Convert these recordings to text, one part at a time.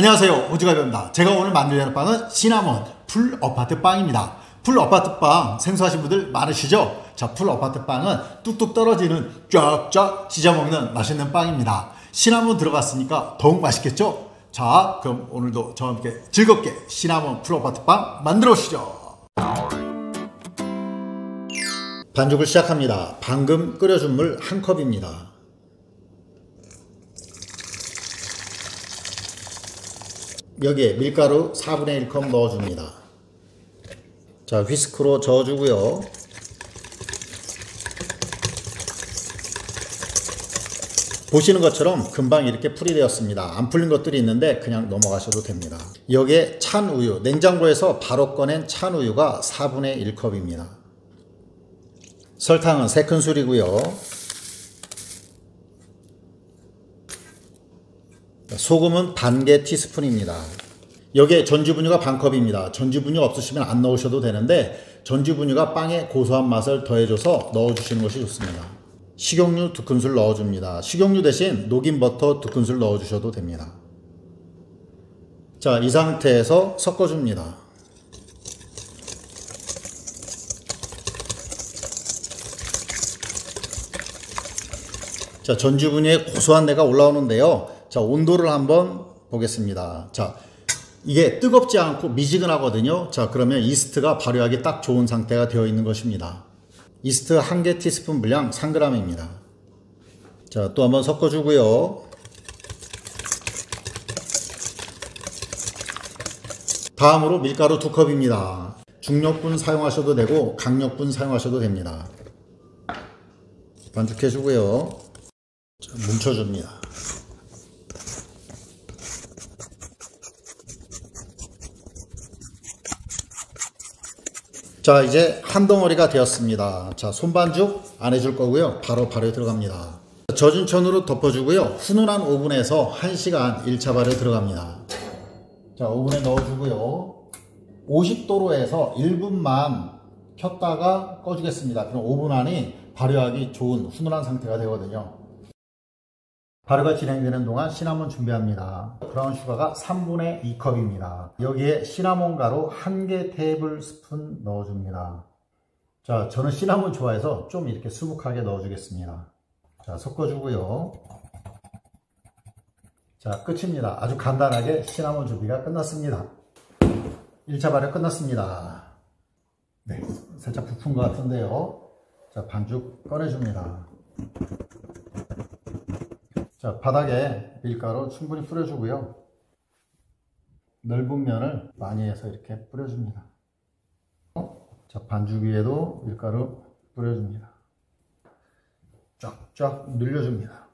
안녕하세요. 오지갈비입니다. 제가 오늘 만들려는 빵은 시나몬 pull apart 빵입니다. pull apart 빵 생소하신 분들 많으시죠? 자 pull apart 빵은 뚝뚝 떨어지는 쫙쫙 찢어먹는 맛있는 빵입니다. 시나몬 들어갔으니까 더욱 맛있겠죠? 자 그럼 오늘도 저와 함께 즐겁게 시나몬 pull apart 빵 만들어 보시죠. 반죽을 시작합니다. 방금 끓여준 물 한 컵입니다 여기에 밀가루 4분의 1컵 넣어줍니다. 자, 휘스크로 저어주고요. 보시는 것처럼 금방 이렇게 풀이 되었습니다. 안 풀린 것들이 있는데 그냥 넘어가셔도 됩니다. 여기에 찬 우유, 냉장고에서 바로 꺼낸 찬 우유가 4분의 1컵입니다. 설탕은 3큰술이고요. 소금은 반 개 티스푼입니다. 여기에 전주분유가 반컵입니다. 전주분유 없으시면 안 넣으셔도 되는데 전주분유가 빵의 고소한 맛을 더해줘서 넣어주시는 것이 좋습니다. 식용유 두 큰술 넣어줍니다. 식용유 대신 녹인 버터 두 큰술 넣어주셔도 됩니다. 자, 이 상태에서 섞어줍니다. 자, 전주분유의 고소한 내가 올라오는데요. 자, 온도를 한번 보겠습니다. 자, 이게 뜨겁지 않고 미지근하거든요. 자, 그러면 이스트가 발효하기 딱 좋은 상태가 되어 있는 것입니다. 이스트 한 개 티스푼 분량 3g입니다. 자, 또 한번 섞어주고요. 다음으로 밀가루 두 컵입니다. 중력분 사용하셔도 되고 강력분 사용하셔도 됩니다. 반죽해주고요. 자, 뭉쳐줍니다. 자 이제 한 덩어리가 되었습니다. 자 손반죽 안 해줄 거고요. 바로 발효 들어갑니다. 젖은 천으로 덮어주고요. 훈훈한 오븐에서 1시간 1차 발효 들어갑니다. 자 오븐에 넣어주고요. 50도로 해서 1분만 켰다가 꺼주겠습니다. 그럼 오븐 안이 발효하기 좋은 훈훈한 상태가 되거든요 발효가 진행되는 동안 시나몬 준비합니다. 브라운 슈가가 3분의 2컵입니다. 여기에 시나몬 가루 1개 테이블 스푼 넣어줍니다. 자, 저는 시나몬 좋아해서 좀 이렇게 수북하게 넣어주겠습니다. 자, 섞어주고요. 자, 끝입니다. 아주 간단하게 시나몬 준비가 끝났습니다. 1차 발효 끝났습니다. 네, 살짝 부푼 것 같은데요. 자, 반죽 꺼내줍니다. 자, 바닥에 밀가루 충분히 뿌려주고요. 넓은 면을 많이 해서 이렇게 뿌려줍니다. 자, 반죽 위에도 밀가루 뿌려줍니다. 쫙쫙 늘려줍니다.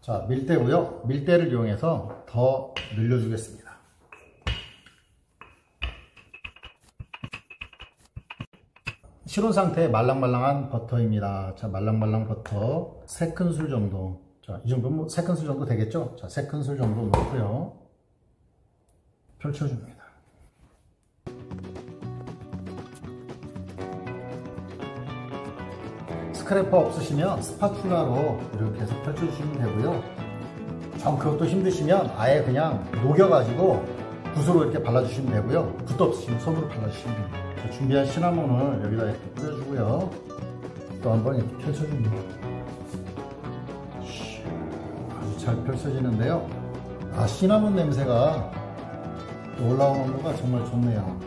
자, 밀대고요. 밀대를 이용해서 더 늘려주겠습니다. 실온 상태의 말랑말랑한 버터입니다. 자, 말랑말랑 버터 3큰술 정도 자, 이 정도면 3큰술 정도 되겠죠? 자, 3큰술 정도 넣고요. 펼쳐줍니다. 스크래퍼 없으시면 스파츌라로 이렇게 해서 펼쳐주시면 되고요. 좀 그것도 힘드시면 아예 그냥 녹여가지고 붓으로 이렇게 발라주시면 되고요. 붓도 없으시면 손으로 발라주시면 됩니다. 자, 준비한 시나몬을 여기다 이렇게 뿌려주고요. 또 한번 이렇게 펼쳐줍니다. 잘 펼쳐지는데요. 아 시나몬 냄새가 올라오는 거가 정말 좋네요.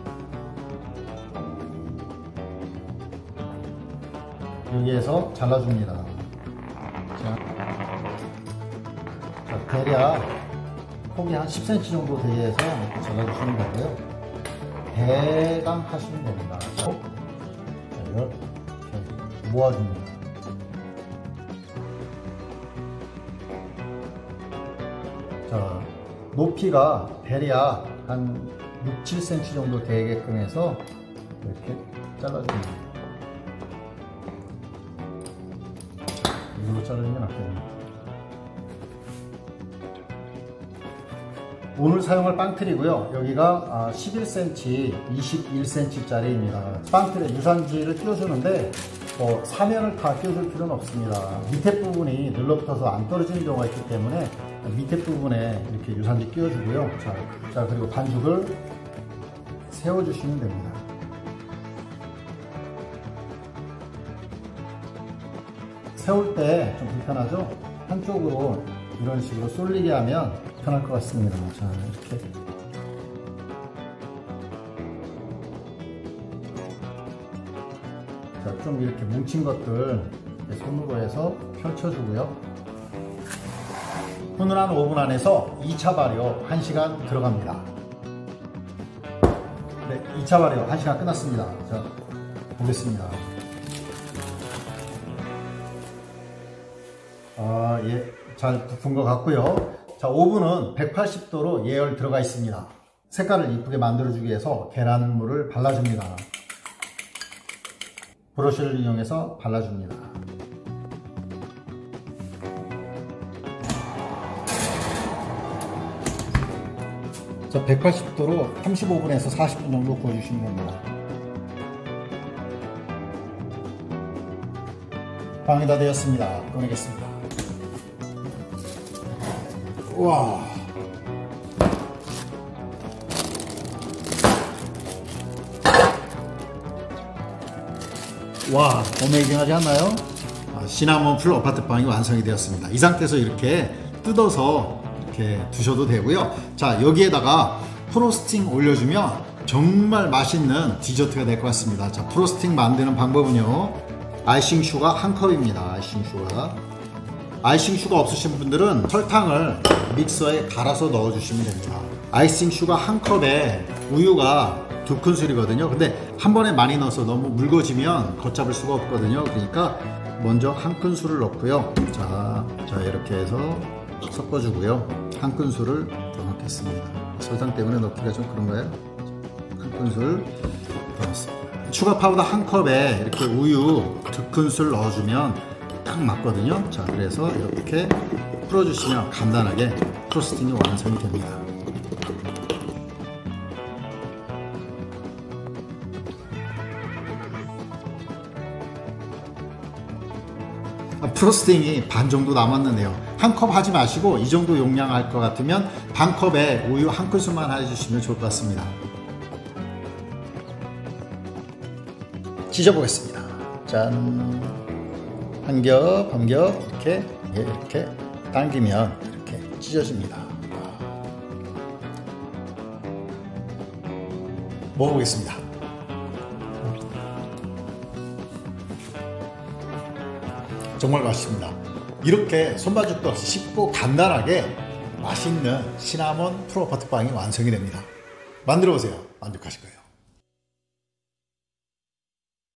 여기에서 잘라줍니다. 자, 자 대략 폭이 한 10cm 정도 되게 해서 잘라주시면 되고요. 대강 하시면 됩니다. 자, 이렇게 모아줍니다 자, 높이가 대략 한 6, 7cm 정도 되게끔 해서 이렇게 잘라줍니다. 이걸로 자르는 게 낫겠네요. 오늘 사용할 빵틀이고요. 여기가 11cm, 21cm 짜리입니다. 빵틀에 유산지를 띄워주는데 뭐 사면을 다 끼워줄 필요는 없습니다. 밑에 부분이 늘러붙어서 안 떨어지는 경우가 있기 때문에 밑에 부분에 이렇게 유산지 끼워주고요. 자, 자 그리고 반죽을 세워주시면 됩니다. 세울 때 좀 불편하죠? 한쪽으로 이런 식으로 쏠리게 하면 편할 것 같습니다. 자, 이렇게. 좀 이렇게 뭉친 것들 손으로 해서 펼쳐주고요. 훈훈한 오븐 안에서 2차 발효 1시간 들어갑니다. 네, 2차 발효 1시간 끝났습니다. 자, 보겠습니다. 아, 예, 잘 부푼 것 같고요. 자, 오븐은 180도로 예열 들어가 있습니다. 색깔을 이쁘게 만들어주기 위해서 계란물을 발라줍니다. 브러쉬를 이용해서 발라줍니다. 자, 180도로 35분에서 40분 정도 구워주시면 됩니다. 빵이 다 되었습니다. 꺼내겠습니다. 와. 와, amazing하지 않나요? 아, 시나몬 pull apart 빵이 완성이 되었습니다. 이 상태에서 이렇게 뜯어서 이렇게 두셔도 되고요. 자, 여기에다가 frosting 올려주면 정말 맛있는 디저트가 될 것 같습니다. 자, frosting 만드는 방법은요. icing sugar 한 컵입니다. icing sugar. icing sugar 없으신 분들은 설탕을 믹서에 갈아서 넣어주시면 됩니다. icing sugar 한 컵에 우유가 두 큰술이거든요. 근데 한 번에 많이 넣어서 너무 묽어지면 걷잡을 수가 없거든요. 그러니까 먼저 한 큰술을 넣고요. 자, 자 이렇게 해서 섞어주고요. 한 큰술을 더 넣겠습니다. 설탕 때문에 넣기가 좀 그런가요? 한 큰술 더 넣습니다. sugar powder 한 컵에 이렇게 우유 두 큰술 넣어주면 딱 맞거든요. 자, 그래서 이렇게 풀어주시면 간단하게 frosting이 완성이 됩니다. frosting이 반 정도 남았는데요. 한 컵 하지 마시고 이 정도 용량 할 것 같으면 반 컵에 우유 한 큰술만 해주시면 좋을 것 같습니다. 찢어보겠습니다. 짠. 한 겹, 한 겹, 이렇게, 이렇게 당기면 이렇게 찢어집니다. 먹어보겠습니다. 정말 맛있습니다. 이렇게 손바죽도 없이 쉽고 간단하게 맛있는 시나몬 프로파트 빵이 완성이 됩니다. 만들어 보세요. 만족하실 거예요.